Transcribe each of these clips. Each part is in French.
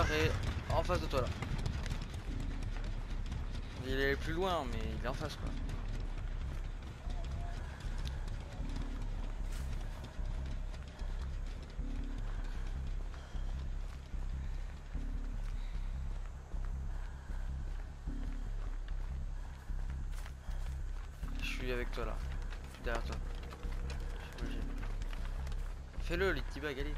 Est en face de toi là. Il est plus loin mais il est en face quoi. Je suis avec toi là. Derrière toi. Fais-le, les petits allez.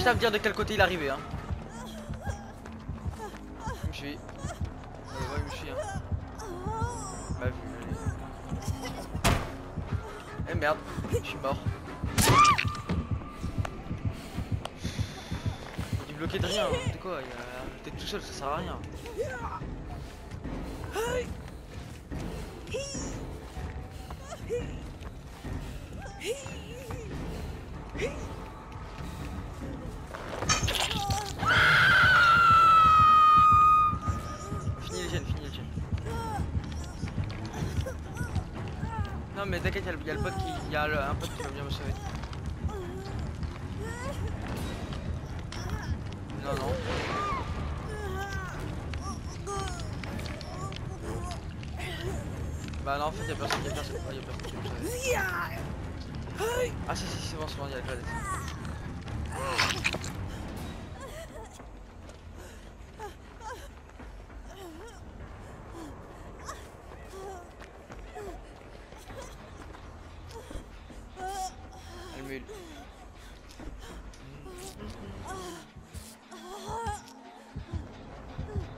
Juste à me dire de quel côté il arrivait hein. Il me suit. Ouais, il me suit hein. M'a vu. Eh merde, je suis mort. Il est bloqué de rien, hein. c'est quoi il tout seul, ça sert à rien. Y, a le pote qui. Il y a le- un pote qui va venir me sauver. Non, non. Bah non, en fait, y'a personne, y'a personne, ouais, y a personne qui va me sauver. Ah si, si, c'est bon, c'est bon, y'a la Claudette.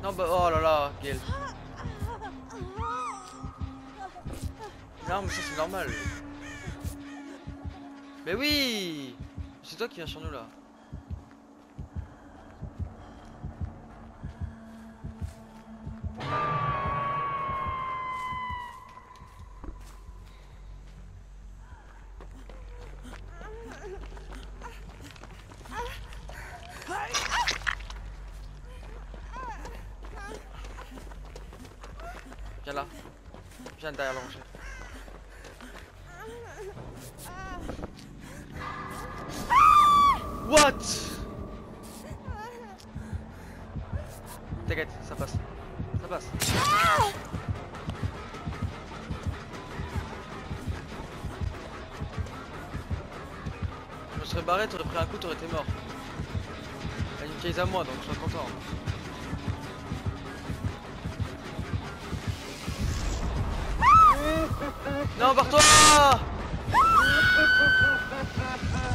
Non bah oh là là, Gaël. Non mais ça c'est normal. Mais oui C'est toi qui viens sur nous là. Viens derrière rochette. What? T'inquiète, ça passe. Ça passe. Je me serais barré, t'aurais pris un coup, t'aurais été mort. T'as une case à moi, donc sois content. Non, barre-toi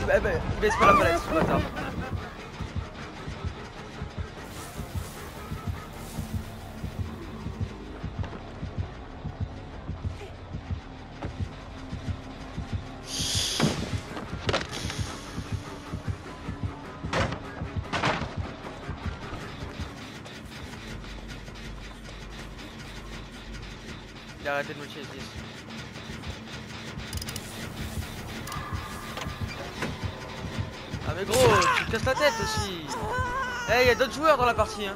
Bah, bah, il baisse pas la palette, ce bâtard. Il a arrêté de me tuer, 10. Ah mais gros, tu te casses la tête aussi Eh, il y a d'autres joueurs dans la partie hein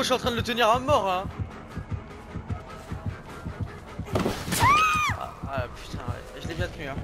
Je suis en train de le tenir à mort, hein. Ah, ah, putain, je l'ai bien tenu, hein.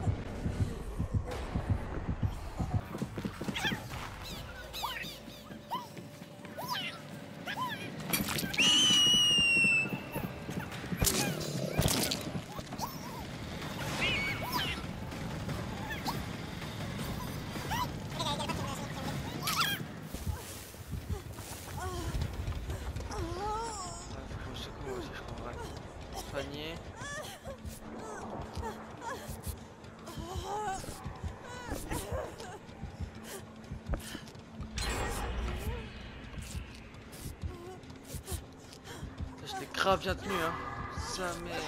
Bien tenu, hein. Sa mère.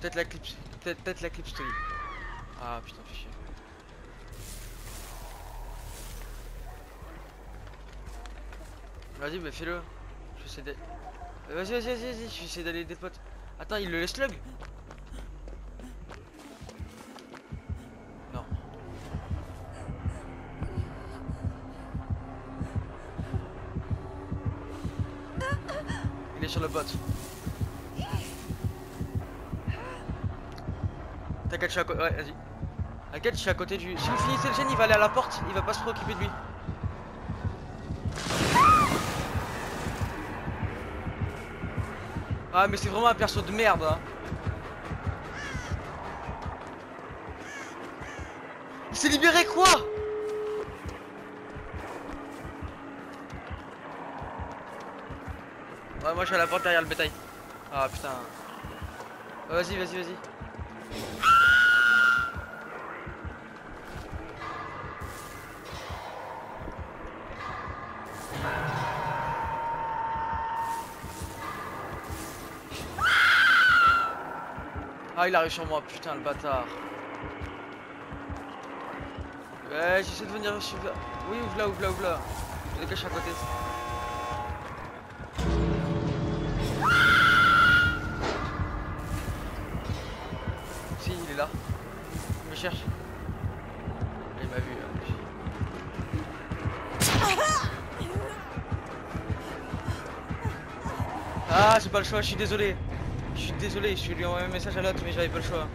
Peut-être la clip, peut-être peut la clip story. Ah putain, fais chier. Vas-y, bah fais-le. Je vais essayer. Vas-y, vas-y, vas-y, vas-y, je vais essayer d'aller des potes. Attends, il le laisse sur le bot. T'inquiète, je suis à côté. Ouais, vas-y. T'inquiète, je suis à côté du. Si vous finissez le gène, il va aller à la porte, il va pas se préoccuper de lui. Ah mais c'est vraiment un perso de merde hein. Il s'est libéré quoi? Moi je suis à la porte derrière le bétail. Ah putain. Vas-y vas-y vas-y. Ah il arrive sur moi putain le bâtard. Ouais j'essaie de venir sur Oui ouvre là. Ouvre là ouvre là Je le cache à côté cherche. Il m'a vu hein. Ah j'ai pas le choix je suis désolé. Je suis désolé je lui envoyé un message à l'autre mais j'avais pas le choix.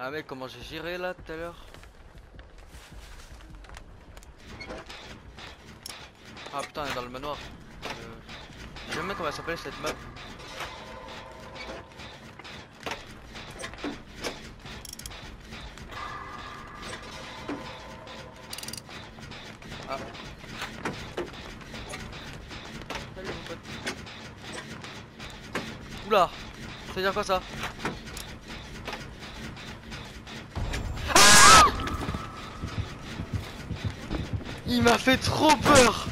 Ah mec comment j'ai géré là tout à l'heure? Ah putain on est dans le manoir. Euh... Je sais même comment elle s'appelle cette map Ah. Salut mon pote Oula Ça veut dire quoi ça Il m'a fait trop peur